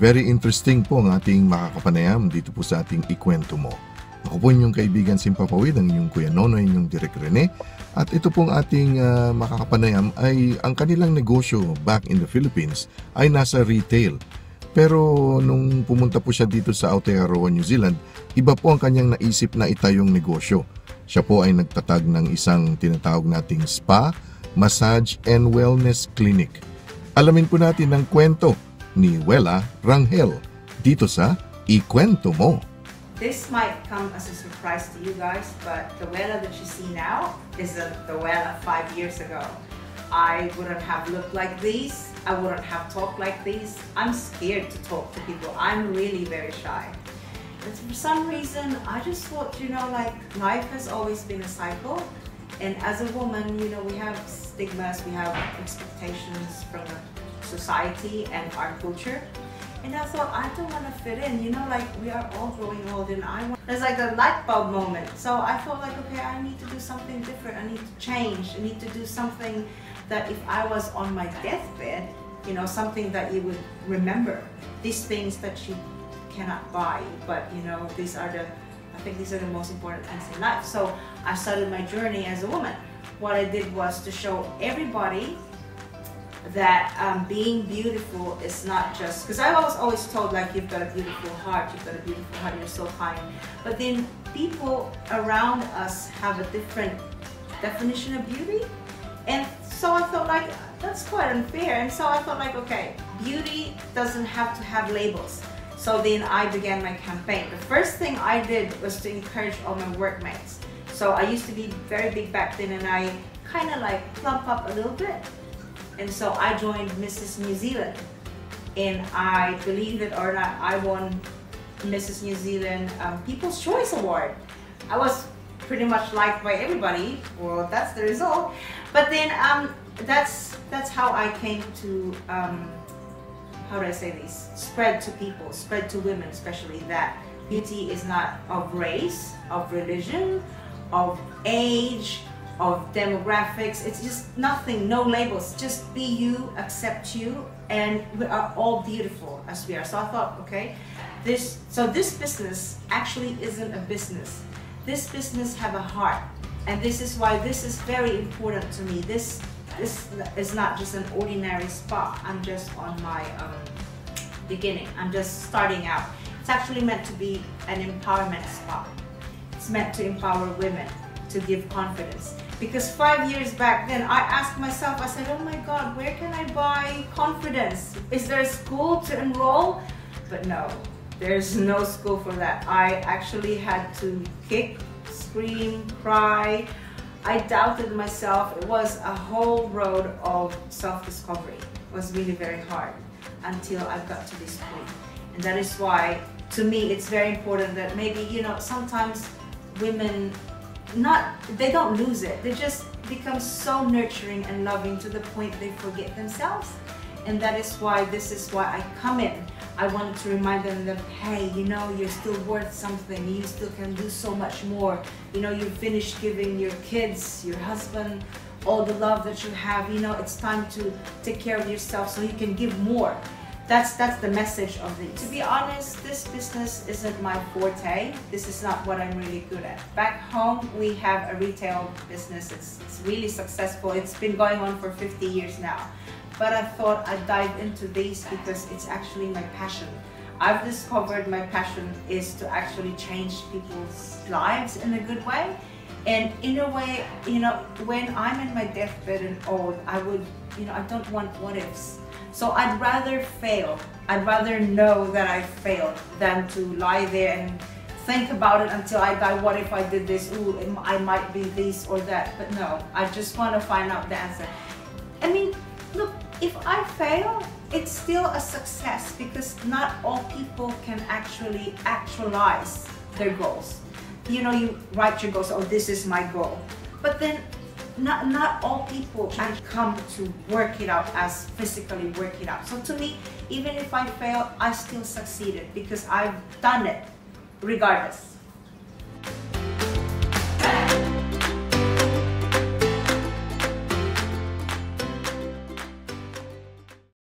Very interesting po ang ating makakapanayam dito po sa ating ikwento mo. Ako po inyong kaibigan Simpapawid, ang inyong Kuya Nono, inyong Direk Rene. At ito pong ating uh, makakapanayam ay ang kanilang negosyo back in the Philippines ay nasa retail. Pero nung pumunta po siya dito sa Aotearoa, New Zealand, iba po ang kanyang naisip na itayong negosyo. Siya po ay nagtatag ng isang tinatawag nating spa, massage and wellness clinic. Alamin po natin ang kwento ni Wella Rangel dito sa Ikwento Mo. This might come as a surprise to you guys, but the Wella that you see now is the, the Wella five years ago. I wouldn't have looked like this. I wouldn't have talked like this. I'm scared to talk to people. I'm really very shy. But for some reason, I just thought, you know, like life has always been a cycle. And as a woman, you know, we have stigmas, we have expectations from the society and our culture. And I thought, I don't want to fit in, you know, like we are all growing old and I want, there's like a light bulb moment. So I felt like, okay, I need to do something different. I need to change. I need to do something that if I was on my deathbed, you know, something that you would remember. These things that you cannot buy, but you know, these are the, I think these are the most important things in life. So I started my journey as a woman. What I did was to show everybody that um, being beautiful is not just because I was always told like you've got a beautiful heart, you've got a beautiful heart, you're so kind. But then people around us have a different definition of beauty, and so I felt like that's quite unfair. And so I thought like, okay, beauty doesn't have to have labels. So then I began my campaign. The first thing I did was to encourage all my workmates. So I used to be very big back then, and I kind of like plump up a little bit and so I joined Mrs. New Zealand. And I, believe it or not, I won Mrs. New Zealand um, People's Choice Award. I was pretty much liked by everybody. Well, that's the result. But then um, that's that's how I came to um, how do I say this? Spread to people, spread to women, especially that beauty is not of race, of religion, of age, of demographics. It's just nothing, no labels. Just be you, accept you, and we are all beautiful as we are. So I thought, okay, this so this business actually isn't a business. This business have a heart, and this is why this is very important to me. This this is not just an ordinary spa. I'm just on my um, beginning. I'm just starting out. It's actually meant to be an empowerment spa. It's meant to empower women to give confidence. Because five years back then, I asked myself, I said, oh my God, where can I buy confidence? Is there a school to enroll? But no, there's no school for that. I actually had to kick, scream, cry. I doubted myself. It was a whole road of self-discovery. It was really very hard until I got to this point. And that is why, to me, it's very important that maybe, you know, sometimes women not they don't lose it. They just become so nurturing and loving to the point they forget themselves. And that is why this is why I come in. I wanted to remind them that hey you know you're still worth something. You still can do so much more. You know you've finished giving your kids your husband all the love that you have. You know it's time to take care of yourself so you can give more that's that's the message of this. To be honest, this business isn't my forte. This is not what I'm really good at. Back home, we have a retail business. It's, it's really successful. It's been going on for 50 years now. But I thought I'd dive into this because it's actually my passion. I've discovered my passion is to actually change people's lives in a good way. And in a way, you know, when I'm in my deathbed and old, I would, you know, I don't want what ifs. So I'd rather fail. I'd rather know that I failed than to lie there and think about it until I die. What if I did this? Ooh, I might be this or that. But no, I just want to find out the answer. I mean, look, if I fail, it's still a success because not all people can actually actualize their goals. You know, you write your goals, oh, this is my goal. But then not not all people can come to work it out as physically work it out. So to me, even if I fail, I still succeeded because I've done it regardless.